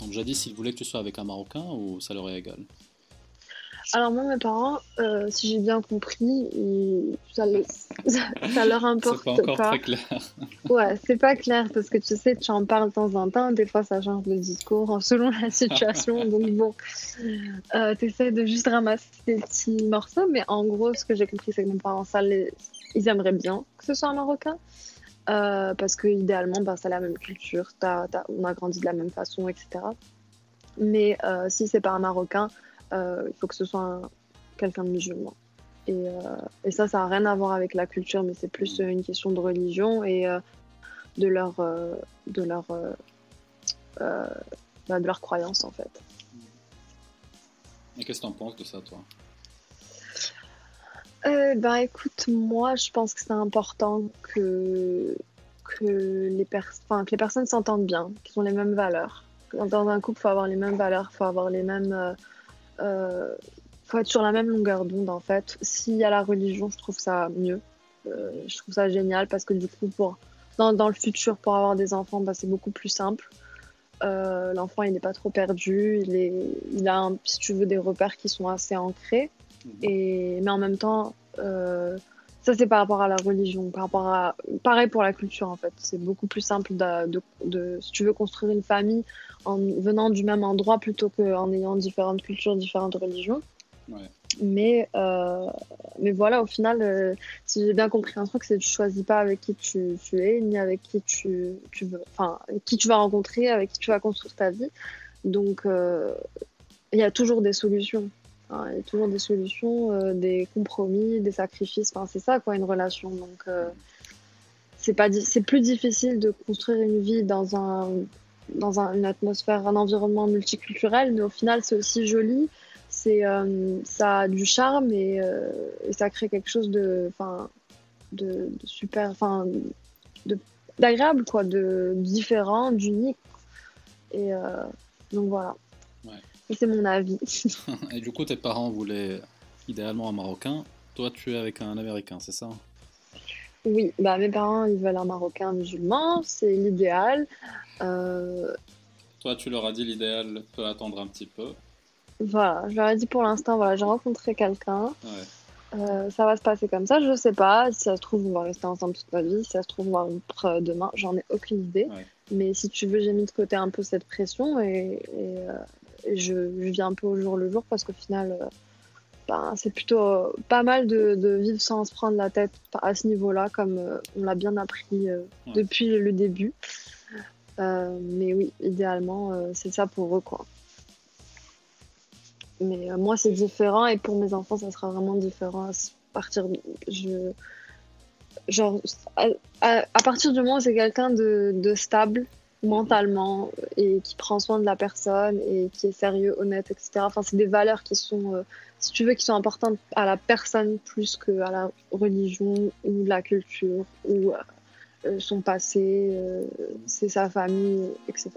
t'ont déjà dit s'ils voulaient que tu sois avec un Marocain ou ça leur est égal Alors moi, mes parents, euh, si j'ai bien compris, ils- ça, les- ça leur importe C'est pas encore pas. très clair. Ouais, c'est pas clair parce que tu sais, tu en parles de temps en temps, des fois ça change de discours selon la situation. donc bon, euh, t'essaies de juste ramasser des petits morceaux, mais en gros, ce que j'ai compris, c'est que mes parents, ça les... ils aimeraient bien que ce soit un Marocain. Euh, parce que idéalement, bah, c'est la même culture, on a grandi de la même façon, etc. Mais euh, si c'est pas un Marocain, euh, il faut que ce soit un- quelqu'un de musulman. Et, euh, ça, ça n'a rien à voir avec la culture, mais c'est plus une question de religion et de leur, de leur, bah, de leur croyance en fait. Et qu'est-ce que t'en penses de ça, toi? Euh, ben écoute, moi je pense que c'est important que, que, les que les personnes s'entendent bien, qu'ils ont les mêmes valeurs. Dans un couple, il faut avoir les mêmes valeurs, il faut avoir les mêmes. euh, euh, faut être sur la même longueur d'onde en fait. S'il y a la religion, je trouve ça mieux. Je trouve ça génial parce que du coup, pour, dans, dans le futur, pour avoir des enfants, bah, c'est beaucoup plus simple. L'enfant, il n'est pas trop perdu, il, est, il a, si tu veux, des repères qui sont assez ancrés. Et, mais en même temps, euh, ça c'est par rapport à la religion, par rapport à, pareil pour la culture en fait. C'est beaucoup plus simple de, de, de- si tu veux construire une famille en venant du même endroit plutôt qu'en ayant différentes cultures, différentes religions. Ouais. Mais, euh, mais voilà, au final, euh, si j'ai bien compris un truc, c'est que tu choisis pas avec qui tu, tu es, ni avec qui tu, tu veux, enfin, qui tu vas rencontrer, avec qui tu vas construire ta vie. Donc, euh, il y a toujours des solutions. Il y a toujours des solutions, euh, des compromis, des sacrifices. Enfin, c'est ça, quoi, une relation. Donc, euh, c'est plus difficile de construire une vie dans un, dans un- une atmosphère, un environnement multiculturel, mais au final, c'est aussi joli. Euh, ça a du charme et, ça crée quelque chose de, enfin, de, super, enfin, d'agréable, quoi, de différent, d'unique. Et donc voilà. Ça, c'est mon avis. Et du coup, tes parents voulaient idéalement un Marocain. Toi, tu es avec un Américain, c'est ça? Oui, bah mes parents ils veulent un Marocain musulman, c'est l'idéal. Euh, Toi, tu leur as dit l'idéal peut attendre un petit peu. voilà, je leur ai dit pour l'instant, voilà, j'ai rencontré quelqu'un, Ouais. euh, ça va se passer comme ça, je sais pas, si ça se trouve on va rester ensemble toute notre vie, si ça se trouve on va rompre euh, demain, j'en ai aucune idée. Ouais. Mais si tu veux, j'ai mis de côté un peu cette pression et, et, euh, et je, je vis un peu au jour le jour parce qu'au final, euh, ben, c'est plutôt euh, pas mal de, de vivre sans se prendre la tête à ce niveau-là, comme euh, on l'a bien appris Ouais. depuis le début. Mais oui, idéalement, c'est ça pour eux, quoi. Mais euh, moi, c'est différent et pour mes enfants, ça sera vraiment différent à partir. de- Je, genre, à, à- à partir du moment où c'est quelqu'un de, de stable mentalement et qui prend soin de la personne et qui est sérieux, honnête, etc. Enfin, c'est des valeurs qui sont, euh, si tu veux, qui sont importantes à la personne plus qu'à la religion ou la culture ou euh, son passé, euh, c'est sa famille, etc.